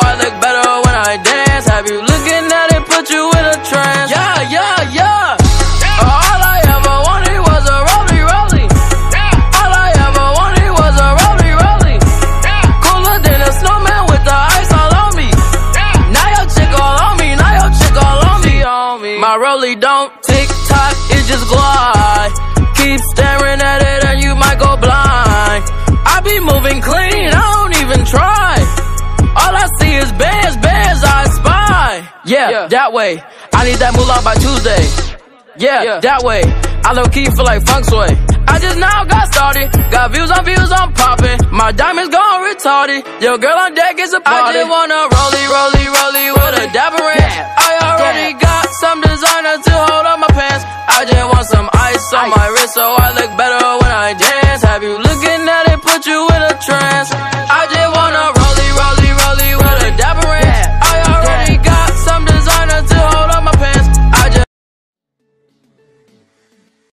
I look better when I dance. Have you looking at it, put you in a trance? Yeah, yeah, yeah. Uh, all I ever wanted was a rollie, rollie. Spy. Yeah, that way. I need that moolah by Tuesday. Yeah, yeah, that way. I low key feel like funk sway. I just now got started. Got views on views, I'm popping. My diamonds gone retarded. Your girl on deck is a party. I just wanna rollie, rollie, rollie with a dapper ranch. I already got some designer to hold on my pants. I just want some ice on my wrist so I look better when I dance. Have you looking at it, put you in a trance?